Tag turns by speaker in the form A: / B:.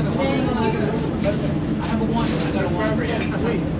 A: I have a one. I got a one for you.